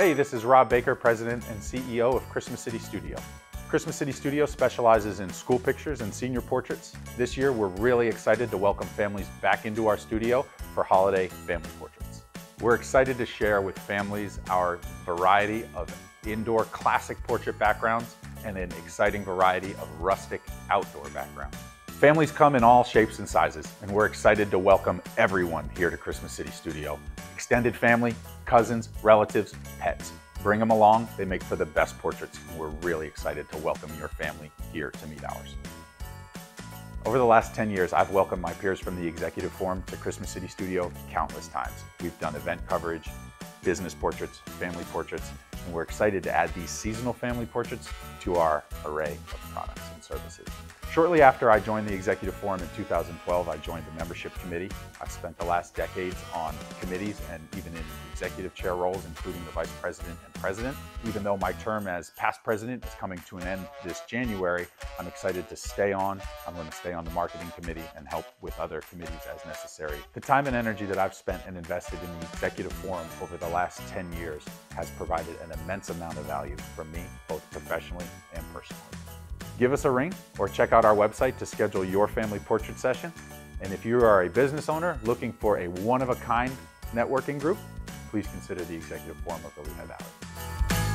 Hey, this is Rob Baker, President and CEO of Christmas City Studio. Christmas City Studio specializes in school pictures and senior portraits. This year, we're really excited to welcome families back into our studio for holiday family portraits. We're excited to share with families our variety of indoor classic portrait backgrounds and an exciting variety of rustic outdoor backgrounds. Families come in all shapes and sizes, and we're excited to welcome everyone here to Christmas City Studio. Extended family, cousins, relatives, pets. Bring them along, they make for the best portraits, we're really excited to welcome your family here to meet ours. Over the last 10 years, I've welcomed my peers from the Executive Forum to Christmas City Studio countless times. We've done event coverage, business portraits, family portraits, and we're excited to add these seasonal family portraits to our array of products services. Shortly after I joined the Executive Forum in 2012, I joined the membership committee. I've spent the last decades on committees and even in executive chair roles, including the vice president and president. Even though my term as past president is coming to an end this January, I'm excited to stay on. I'm going to stay on the marketing committee and help with other committees as necessary. The time and energy that I've spent and invested in the Executive Forum over the last 10 years has provided an immense amount of value from me, both professionally and personally. Give us a ring or check out our website to schedule your family portrait session. And if you are a business owner looking for a one-of-a-kind networking group, please consider the Executive Forum of the Lehigh Valley.